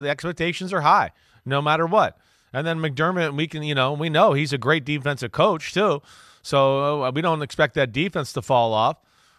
the expectations are high no matter what. And then McDermott, we can, you know, we know he's a great defensive coach too. So uh, we don't expect that defense to fall off,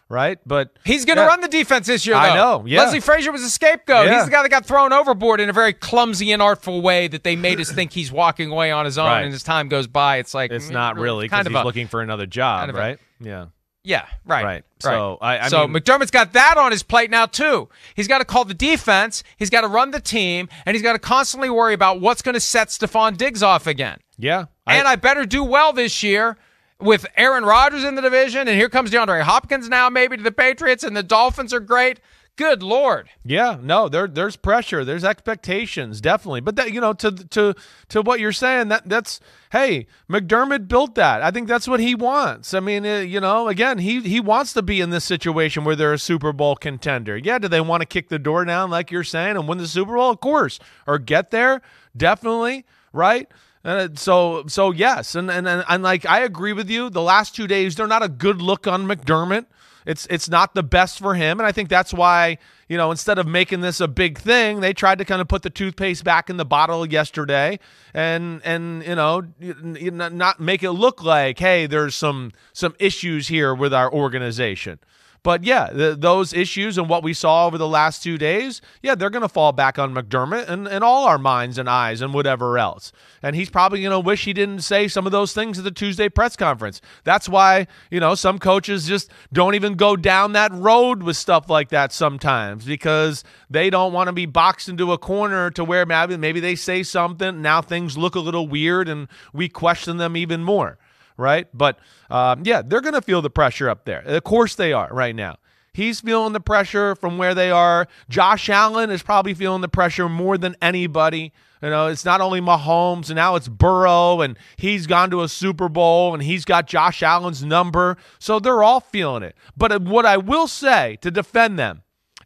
right? But he's going to yeah. run the defense this year. Though. I know. Yeah. Leslie Frazier was a scapegoat. Yeah. He's the guy that got thrown overboard in a very clumsy, and artful way that they made us think he's walking away on his own. Right. And as time goes by, it's like it's not really because kind of he's a, looking for another job, kind of a- right? yeah. Yeah, right. Right. So, I- I so mean- McDermott's got that on his plate now too. He's got to call the defense, he's got to run the team, and he's got to constantly worry about what's going to set Stefon Diggs off again. Yeah. and I better do well this year with Aaron Rodgers in the division, and here comes DeAndre Hopkins now maybe to the Patriots, and the Dolphins are great. Good lord. Yeah, no, there there's pressure, there's expectations, definitely. But that you know, to to to what you're saying, that that's hey, McDermott built that. I think that's what he wants. I mean, uh, you know, again, he he wants to be in this situation where they're a Super Bowl contender. Yeah, do they want to kick the door down like you're saying and win the Super Bowl? Of course, or get there, definitely, right? Uh, so so yes, and, and and and like I agree with you. The last two days, they're not a good look on McDermott. It's it's not the best for him, and I think that's why you know instead of making this a big thing, they tried to kind of put the toothpaste back in the bottle yesterday, and and you know not make it look like hey, there's some some issues here with our organization. But yeah, th those issues and what we saw over the last two days, yeah, they're going to fall back on McDermott and, and all our minds and eyes and whatever else. And he's probably going to wish he didn't say some of those things at the Tuesday press conference. That's why, you know, some coaches just don't even go down that road with stuff like that sometimes because they don't want to be boxed into a corner to where maybe, maybe they say something. Now things look a little weird and we question them even more right? But um, yeah, they're going to feel the pressure up there. Of course they are right now. He's feeling the pressure from where they are. Josh Allen is probably feeling the pressure more than anybody. You know, it's not only Mahomes, and now it's Burrow, and he's gone to a Super Bowl, and he's got Josh Allen's number. So they're all feeling it. But uh, what I will say to defend them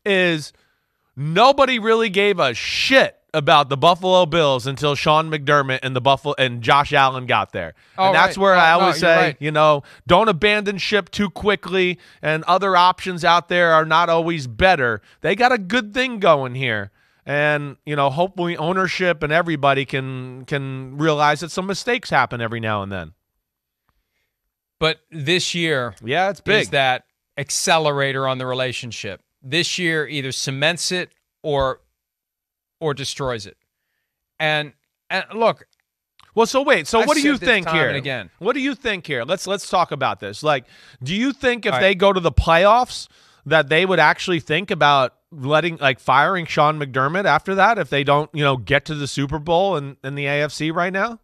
is nobody really gave a shit about the Buffalo Bills until Sean McDermott and the Buffalo and Josh Allen got there. Oh, and that's right. where Oh, I always you're say, right. you know, don't abandon ship too quickly and other options out there are not always better. They got a good thing going here. And, you know, hopefully ownership and everybody can can realize that some mistakes happen every now and then. But this year Yeah, it's big. is that accelerator on the relationship. This year either cements it or or destroys it. And and look, Well, so wait. So I've what do you think here? again. What do you think here? Let's let's talk about this. Like, do you think if right. they go to the playoffs that they would actually think about letting like firing Sean McDermott after that if they don't, you know, get to the Super Bowl in, in the AFC right now?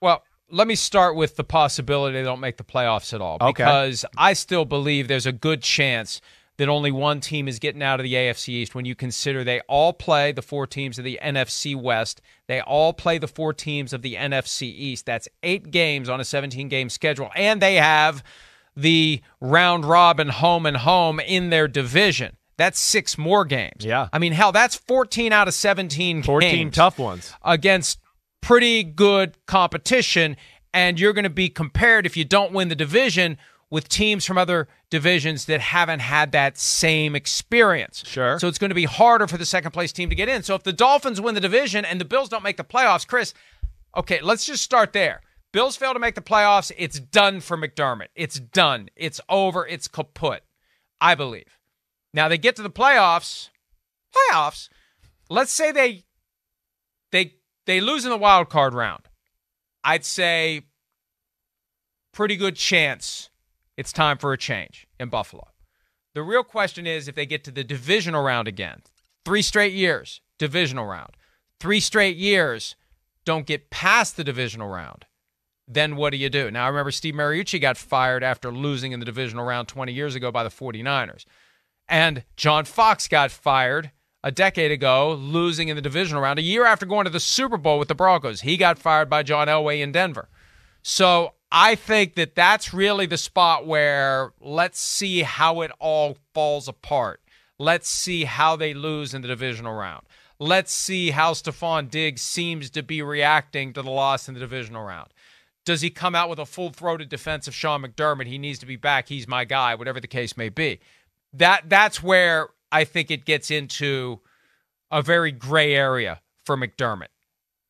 Well, let me start with the possibility they don't make the playoffs at all. Okay. Because I still believe there's a good chance that only one team is getting out of the AFC East when you consider they all play the four teams of the NFC West. They all play the four teams of the NFC East. That's eight games on a 17 game schedule. And they have the round robin home and home in their division. That's six more games. Yeah. I mean, hell, that's 14 out of 17 14 games tough ones. against pretty good competition and you're going to be compared if you don't win the division with teams from other divisions that haven't had that same experience. Sure. So it's going to be harder for the second place team to get in. So if the Dolphins win the division and the Bills don't make the playoffs, Chris, okay, let's just start there. Bills fail to make the playoffs, it's done for McDermott. It's done. It's over. It's kaput. I believe. Now they get to the playoffs. Playoffs. Let's say they they they lose in the wild card round. I'd say pretty good chance it's time for a change in Buffalo. The real question is if they get to the divisional round again. Three straight years, divisional round. Three straight years, don't get past the divisional round. Then what do you do? Now, I remember Steve Mariucci got fired after losing in the divisional round 20 years ago by the 49ers. And John Fox got fired a decade ago, losing in the divisional round. A year after going to the Super Bowl with the Broncos, he got fired by John Elway in Denver. So I think that that's really the spot where let's see how it all falls apart. Let's see how they lose in the divisional round. Let's see how Stefon Diggs seems to be reacting to the loss in the divisional round. Does he come out with a full throated defense of Sean McDermott? He needs to be back. He's my guy, whatever the case may be. That that's where I think it gets into a very gray area for McDermott.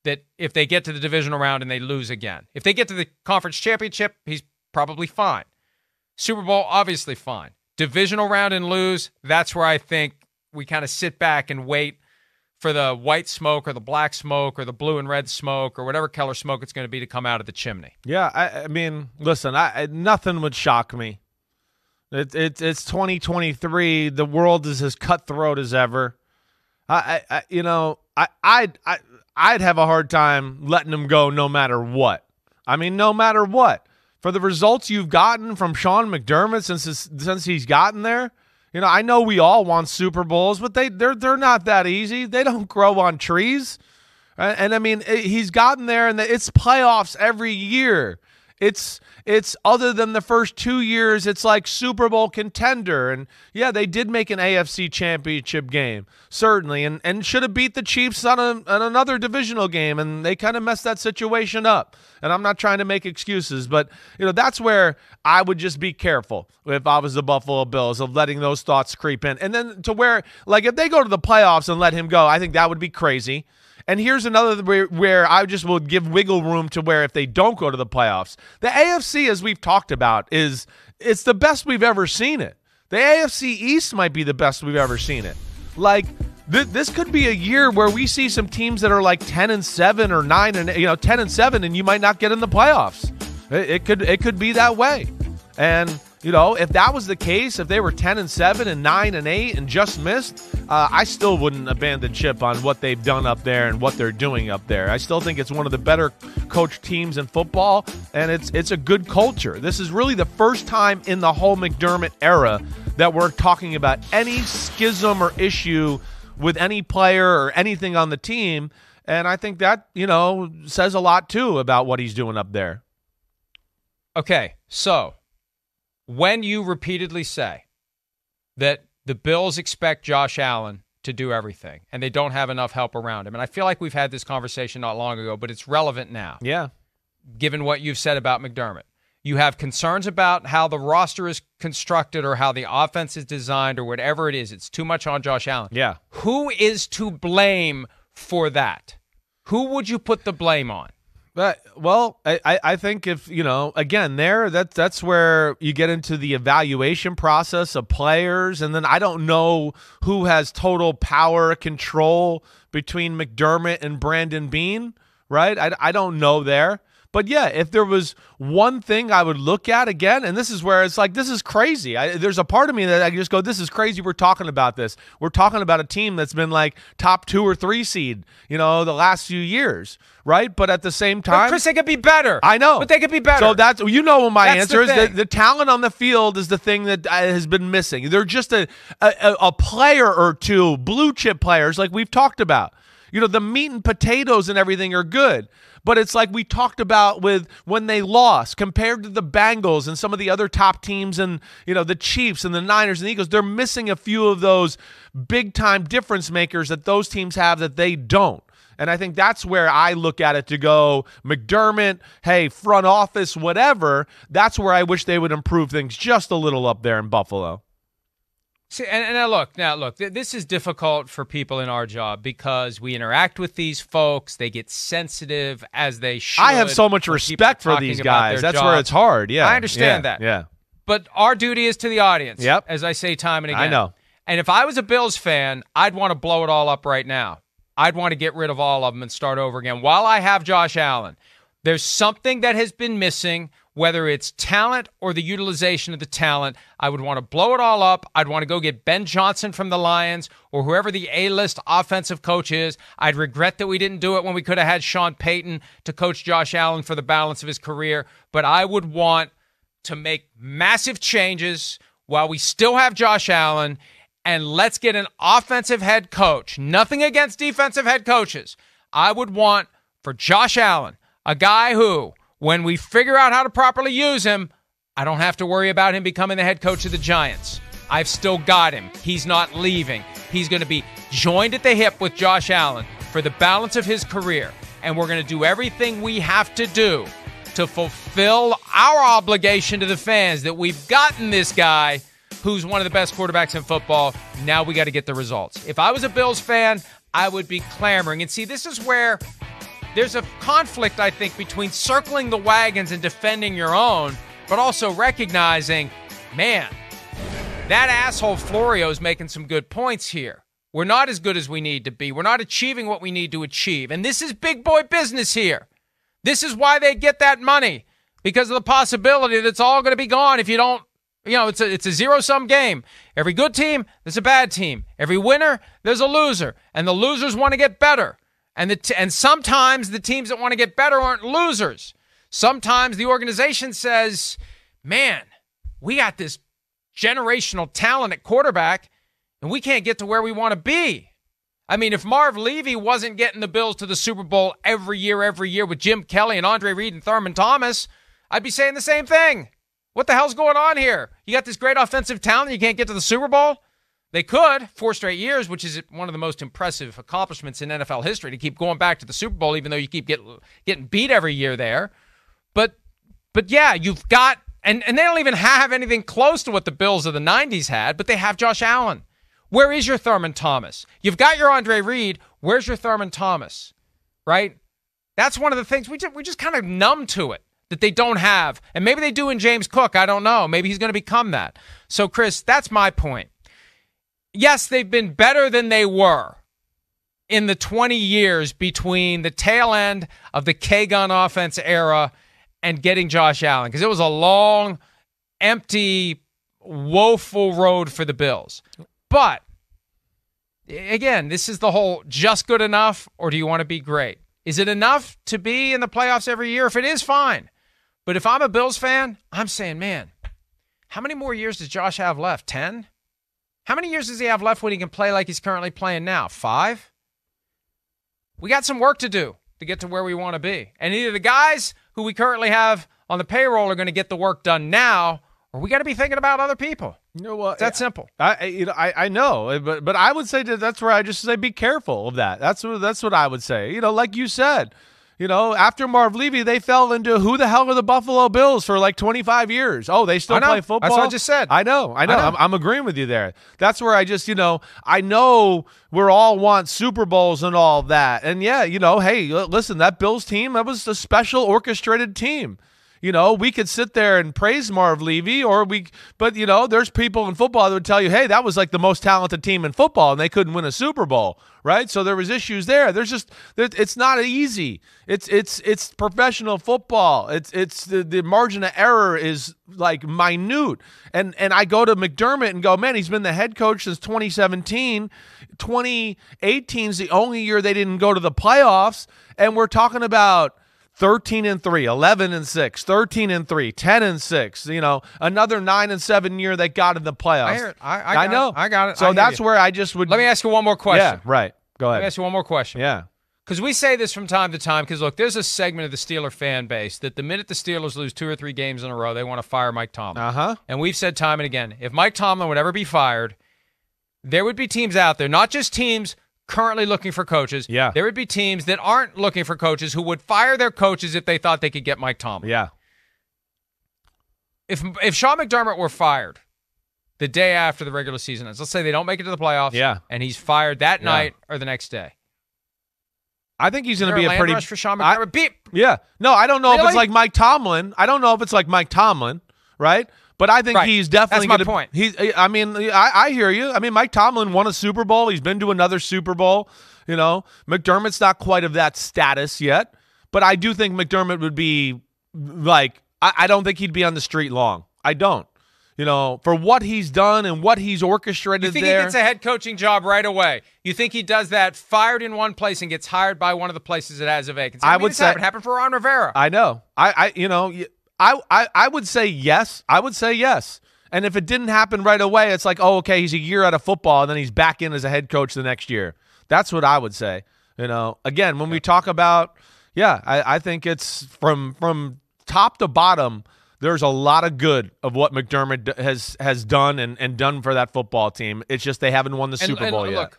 That if they get to the divisional round and they lose again, if they get to the conference championship, he's probably fine. Super Bowl, obviously fine. Divisional round and lose, that's where I think we kind of sit back and wait for the white smoke or the black smoke or the blue and red smoke or whatever color smoke it's going to be to come out of the chimney. Yeah, I, I mean, listen, I, nothing would shock me. It, it, it's 2023. The world is as cutthroat as ever. I, I, you know, I, I'd, I, I'd have a hard time letting him go no matter what. I mean, no matter what. For the results you've gotten from Sean McDermott since his, since he's gotten there, you know, I know we all want Super Bowls, but they they're they're not that easy. They don't grow on trees. And, and I mean, he's gotten there, and it's playoffs every year. It's it's other than the first two years, it's like Super Bowl contender. And yeah, they did make an AFC championship game, certainly, and, and should have beat the Chiefs on, a, on another divisional game, and they kind of messed that situation up. And I'm not trying to make excuses, but you know, that's where I would just be careful if I was the Buffalo Bills of letting those thoughts creep in. And then to where like if they go to the playoffs and let him go, I think that would be crazy. And here's another where, where I just will give wiggle room to where if they don't go to the playoffs, the AFC, as we've talked about, is it's the best we've ever seen it. The AFC East might be the best we've ever seen it. Like th- this could be a year where we see some teams that are like 10 and 7 or 9 and you know 10 and 7 and you might not get in the playoffs. It, it could it could be that way. And you know, if that was the case, if they were 10 and 7 and 9 and 8 and just missed, uh, I still wouldn't abandon ship on what they've done up there and what they're doing up there. I still think it's one of the better coach teams in football, and it's it's a good culture. This is really the first time in the whole McDermott era that we're talking about any schism or issue with any player or anything on the team. And I think that, you know, says a lot too about what he's doing up there. Okay, so when you repeatedly say that the Bills expect Josh Allen to do everything and they don't have enough help around him, and I feel like we've had this conversation not long ago, but it's relevant now. Yeah. Given what you've said about McDermott, you have concerns about how the roster is constructed or how the offense is designed or whatever it is. It's too much on Josh Allen. Yeah. Who is to blame for that? Who would you put the blame on? But well, I, I think if you know again there that that's where you get into the evaluation process of players, and then I don't know who has total power control between McDermott and Brandon Beane, right? I, I don't know there. But yeah, if there was one thing I would look at again, and this is where it's like, this is crazy. I, there's a part of me that I just go, this is crazy. We're talking about this. We're talking about a team that's been like top two or three seed, you know, the last few years, right? But at the same time, but Chris, they could be better. I know, but they could be better. So that's you know what my that's answer the is. The, the, talent on the field is the thing that uh, has been missing. They're just a, a a player or two, blue chip players, like we've talked about. You know, the meat and potatoes and everything are good. But it's like we talked about with when they lost compared to the Bengals and some of the other top teams and, you know, the Chiefs and the Niners and the Eagles. They're missing a few of those big time difference makers that those teams have that they don't. And I think that's where I look at it to go McDermott, hey, front office, whatever. That's where I wish they would improve things just a little up there in Buffalo. See, and, and now look, now look, th- this is difficult for people in our job because we interact with these folks. They get sensitive as they should. I have so much respect for these guys. That's where it's hard. Yeah, I understand yeah, that. Yeah, but our duty is to the audience. Yep. As I say time and again. I know. And if I was a Bills fan, I'd want to blow it all up right now. I'd want to get rid of all of them and start over again. While I have Josh Allen, there's something that has been missing whether it's talent or the utilization of the talent. I would want to blow it all up. I'd want to go get Ben Johnson from the Lions or whoever the A list offensive coach is. I'd regret that we didn't do it when we could have had Sean Payton to coach Josh Allen for the balance of his career. But I would want to make massive changes while we still have Josh Allen. And let's get an offensive head coach. Nothing against defensive head coaches. I would want for Josh Allen, a guy who when we figure out how to properly use him, I don't have to worry about him becoming the head coach of the Giants. I've still got him. He's not leaving. He's going to be joined at the hip with Josh Allen for the balance of his career. And we're going to do everything we have to do to fulfill our obligation to the fans that we've gotten this guy who's one of the best quarterbacks in football. Now we got to get the results. If I was a Bills fan, I would be clamoring. And see, this is where there's a conflict, I think, between circling the wagons and defending your own, but also recognizing, man, that asshole Florio is making some good points here. We're not as good as we need to be. We're not achieving what we need to achieve. And this is big boy business here. This is why they get that money because of the possibility that it's all going to be gone if you don't you know, it's a it's a zero sum game. Every good team, there's a bad team. Every winner, there's a loser, and the losers want to get better. And the t- and sometimes the teams that want to get better aren't losers. Sometimes the organization says, "Man, we got this generational talent at quarterback, and we can't get to where we want to be." I mean, if Marv Levy wasn't getting the Bills to the Super Bowl every year, every year with Jim Kelly and Andre Reed and Thurman Thomas, I'd be saying the same thing. What the hell's going on here? You got this great offensive talent, you can't get to the Super Bowl? They could, four straight years, which is one of the most impressive accomplishments in NFL history to keep going back to the Super Bowl, even though you keep get, getting beat every year there. But but yeah, you've got and, and they don't even have anything close to what the Bills of the 90s had, but they have Josh Allen. Where is your Thurman Thomas? You've got your Andre Reed. Where's your Thurman Thomas? Right? That's one of the things we just, we just kind of numb to it that they don't have. And maybe they do in James Cook. I don't know. Maybe he's going to become that. So, Chris, that's my point. Yes, they've been better than they were in the 20 years between the tail end of the K gun offense era and getting Josh Allen because it was a long, empty, woeful road for the Bills. But again, this is the whole just good enough or do you want to be great? Is it enough to be in the playoffs every year? If it is, fine. But if I'm a Bills fan, I'm saying, man, how many more years does Josh have left? 10? How many years does he have left when he can play like he's currently playing now? Five? We got some work to do to get to where we want to be. And either the guys who we currently have on the payroll are going to get the work done now, or we got to be thinking about other people. You know what? It's that simple. I you know I, I know, but but I would say that that's where I just say be careful of that. That's what that's what I would say. You know, like you said, you know, after Marv Levy, they fell into who the hell are the Buffalo Bills for like 25 years. Oh, they still play football. That's what I just said. I know. I know. I know. I'm, I'm, agreeing with you there. That's where I just, you know, I know we're all want Super Bowls and all that. And yeah, you know, hey, listen, that Bills team, that was a special orchestrated team. You know, we could sit there and praise Marv Levy, or we, but you know, there's people in football that would tell you, hey, that was like the most talented team in football, and they couldn't win a Super Bowl, right? So there was issues there. There's just, it's not easy. It's it's it's professional football. It's it's the, the margin of error is like minute. And and I go to McDermott and go, man, he's been the head coach since 2017. 2018 is the only year they didn't go to the playoffs, and we're talking about 13 and 3, 11 and 6, 13 and 3, 10 and 6, you know, another 9 and 7 year that got in the playoffs. I, I, I, I know. It. I got it. So that's you. where I just would Let me ask you one more question. Yeah, right. Go ahead. Let me ask you one more question. Yeah. Because we say this from time to time. Because look, there's a segment of the Steeler fan base that the minute the Steelers lose two or three games in a row, they want to fire Mike Tomlin. Uh huh. And we've said time and again, if Mike Tomlin would ever be fired, there would be teams out there, not just teams currently looking for coaches. Yeah. There would be teams that aren't looking for coaches who would fire their coaches if they thought they could get Mike Tomlin. Yeah. If if Sean McDermott were fired the day after the regular season ends, let's say they don't make it to the playoffs, yeah. and he's fired that Yeah. night or the next day. I think he's going to be a pretty. rush for Sean I- McDermott. Beep. yeah. No, I don't know if it's like Mike Tomlin. I don't know if it's like Mike Tomlin, right? But I think Right. he's definitely That's my gonna, point. He's. I mean, I, I hear you. I mean, Mike Tomlin won a Super Bowl. He's been to another Super Bowl. You know, McDermott's not quite of that status yet, but I do think McDermott would be like. I, I don't think he'd be on the street long. I don't. You know, for what he's done and what he's orchestrated You think there. he gets a head coaching job right away? You think he does that, fired in one place, and gets hired by one of the places that has a vacancy? I mean, would say- happened, happened for Ron Rivera. I know. I, I you know, I, I, I would say yes. I would say yes. And if it didn't happen right away, it's like, oh, okay, he's a year out of football, and then he's back in as a head coach the next year. That's what I would say. You know, again, when we talk about, yeah, I, I think it's from from top to bottom. There's a lot of good of what McDermott has has done and, and done for that football team. It's just they haven't won the Super and Bowl yet. Look,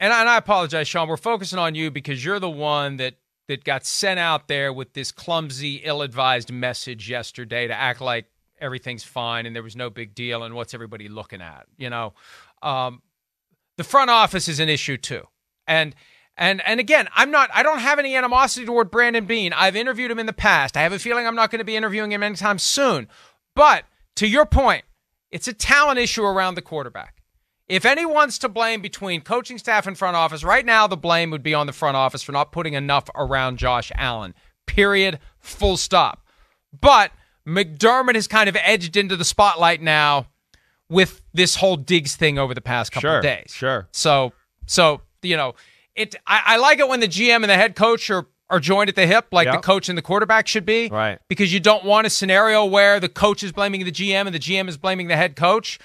and I, and I apologize, Sean. We're focusing on you because you're the one that that got sent out there with this clumsy, ill-advised message yesterday to act like everything's fine and there was no big deal and what's everybody looking at? You know, um, the front office is an issue too. And and and again, I'm not I don't have any animosity toward Brandon Beane. I've interviewed him in the past. I have a feeling I'm not going to be interviewing him anytime soon. But to your point, it's a talent issue around the quarterback. If anyone's to blame between coaching staff and front office, right now the blame would be on the front office for not putting enough around Josh Allen. Period. Full stop. But McDermott has kind of edged into the spotlight now with this whole Diggs thing over the past couple Sure, of days. sure. So so you know, it I, I like it when the GM and the head coach are are joined at the hip like the coach and the quarterback should be. Right. Because you don't want a scenario where the coach is blaming the GM and the GM is blaming the head coach.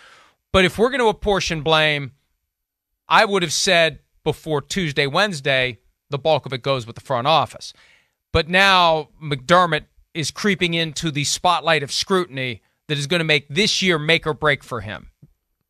But if we're going to apportion blame, I would have said before Tuesday, Wednesday, the bulk of it goes with the front office. But now McDermott is creeping into the spotlight of scrutiny that is going to make this year make or break for him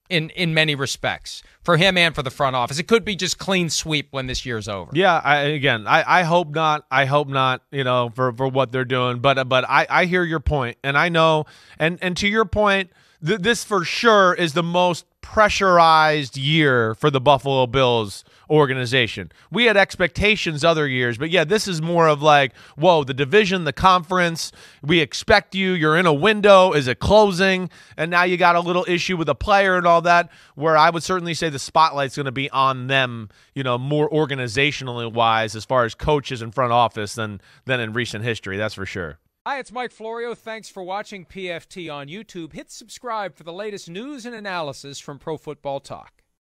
in in many respects for him and for the front office. It could be just clean sweep when this year's over. Yeah, I, again, I, I hope not. I hope not. You know, for, for what they're doing, but but I, I hear your point, and I know, and and to your point, th- this for sure is the most pressurized year for the Buffalo Bills organization. We had expectations other years, but yeah, this is more of like, whoa, the division, the conference, we expect you, you're in a window, is it closing? And now you got a little issue with a player and all that, where I would certainly say the spotlight's going to be on them, you know, more organizationally wise as far as coaches and front office than than in recent history, that's for sure. Hi, it's Mike Florio. Thanks for watching PFT on YouTube. Hit subscribe for the latest news and analysis from Pro Football Talk.